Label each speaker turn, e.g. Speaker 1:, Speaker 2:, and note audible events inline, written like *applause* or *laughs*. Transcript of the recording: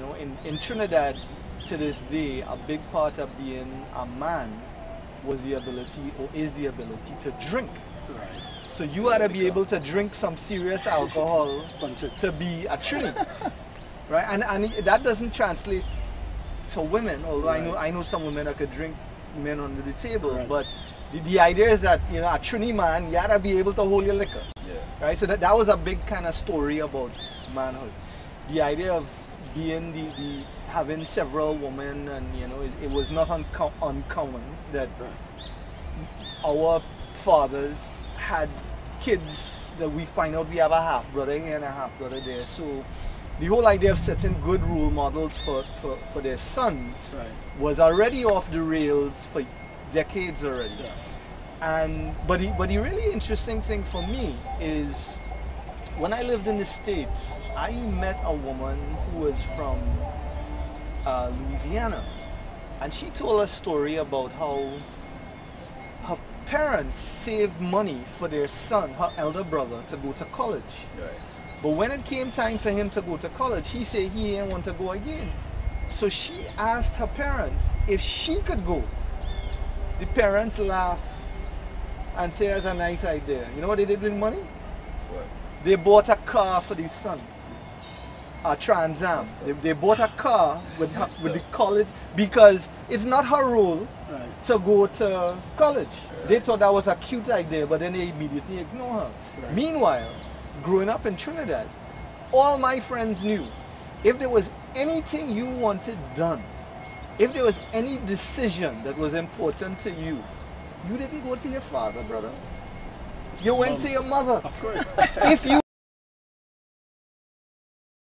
Speaker 1: You know, in, in Trinidad, to this day, a big part of being a man was the ability, or is the ability, to drink.
Speaker 2: Right.
Speaker 1: So you had to be able to drink some serious alcohol to be a Trini. *laughs* right? And, and that doesn't translate to women, although I know I know some women that could drink men under the table.
Speaker 2: Right.
Speaker 1: But the, the idea is that, you know, a Trini man, you had to be able to hold your liquor.
Speaker 3: Yeah.
Speaker 1: Right? So that, that was a big kind of story about manhood. The idea of being the, the having several women and you know it, it was not unco- uncommon that our fathers had kids that we find out we have a half brother here and a half brother there. So the whole idea of setting good role models for, for, for their sons
Speaker 2: Right.
Speaker 1: was already off the rails for decades already.
Speaker 2: Yeah.
Speaker 1: And but the, but the really interesting thing for me is when I lived in the States, I met a woman who was from uh, Louisiana. And she told a story about how her parents saved money for their son, her elder brother, to go to college.
Speaker 3: Right.
Speaker 1: But when it came time for him to go to college, he said he didn't want to go again. So she asked her parents if she could go. The parents laughed and said it's a nice idea. You know what they did with money? They bought a car for the son. A Trans Am. They, they bought a car with, her, with the college because it's not her role
Speaker 2: Right.
Speaker 1: to go to college. They thought that was a cute idea, but then they immediately ignore her.
Speaker 2: Right.
Speaker 1: Meanwhile, growing up in Trinidad, all my friends knew if there was anything you wanted done, if there was any decision that was important to you, you didn't go to your father, brother. You went
Speaker 2: Um,
Speaker 1: to your mother.
Speaker 2: Of course.
Speaker 1: If you